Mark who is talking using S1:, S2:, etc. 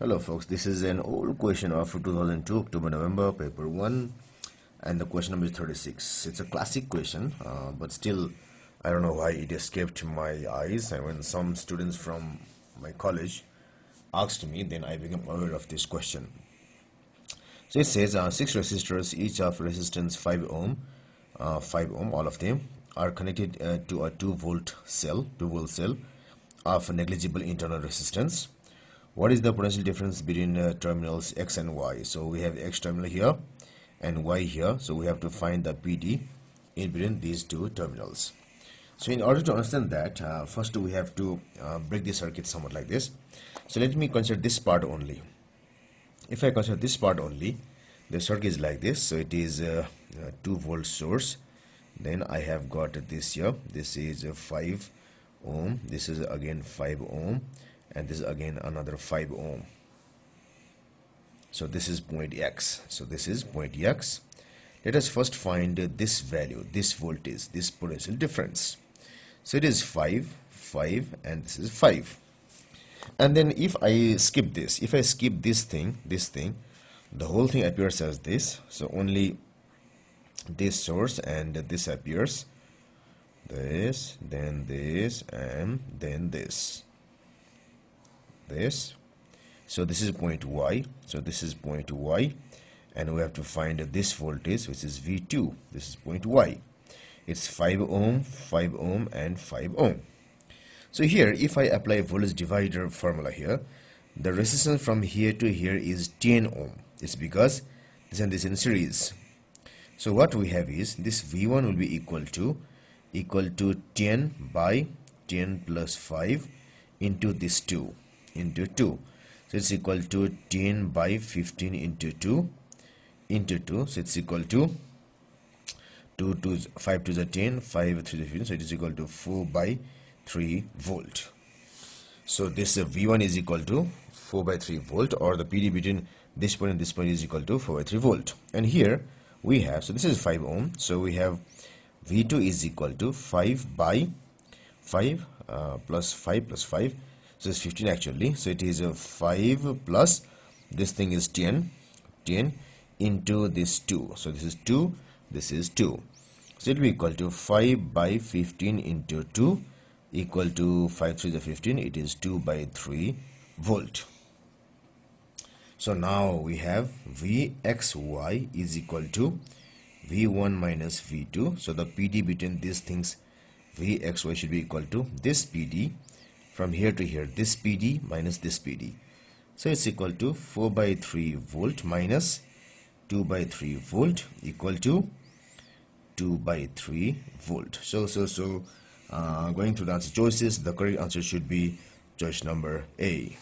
S1: Hello folks, this is an old question of 2002 October November paper 1 and the question number is 36. It's a classic question uh, but still I don't know why it escaped my eyes and when some students from my college asked me then I became aware of this question. So it says uh, 6 resistors each of resistance 5 ohm, uh, 5 ohm all of them are connected uh, to a 2 volt cell, 2 volt cell of negligible internal resistance what is the potential difference between uh, terminals x and y? So we have x terminal here and y here. So we have to find the PD in between these two terminals. So in order to understand that uh, first we have to uh, break the circuit somewhat like this. So let me consider this part only. If I consider this part only the circuit is like this. So it is a 2 volt source. Then I have got this here. This is a 5 ohm. This is again 5 ohm and this is again another 5 ohm. So this is point x. So this is point x. Let us first find this value this voltage this potential difference. So it is 5 5 and this is 5 and then if I skip this if I skip this thing this thing the whole thing appears as this. So only this source and this appears. This then this and then this this. So this is point y. So this is point y. And we have to find this voltage which is v2 this is point y. It's 5 ohm 5 ohm and 5 ohm. So here if I apply voltage divider formula here the resistance from here to here is 10 ohm. It's because this and this in series. So what we have is this v1 will be equal to equal to 10 by 10 plus 5 into this 2 into 2 so it's equal to 10 by 15 into 2 into 2 so it's equal to 2 to 5 to the 10 5 to the 15 so it is equal to 4 by 3 volt. So this uh, v1 is equal to 4 by 3 volt or the pd between this point and this point is equal to 4 by 3 volt. And here we have so this is 5 ohm. So we have v2 is equal to 5 by 5 uh, plus 5 plus 5 so it's 15 actually. So it is a 5 plus this thing is 10 10 into this 2 so this is 2 this is 2 so it will be equal to 5 by 15 into 2 equal to 5 3 the 15 it is 2 by 3 volt. So now we have vxy is equal to v1 minus v2 so the pd between these things vxy should be equal to this pd from here to here this PD minus this PD so it's equal to 4 by 3 volt minus 2 by 3 volt equal to 2 by 3 volt. So so so uh, going to the answer choices the correct answer should be choice number A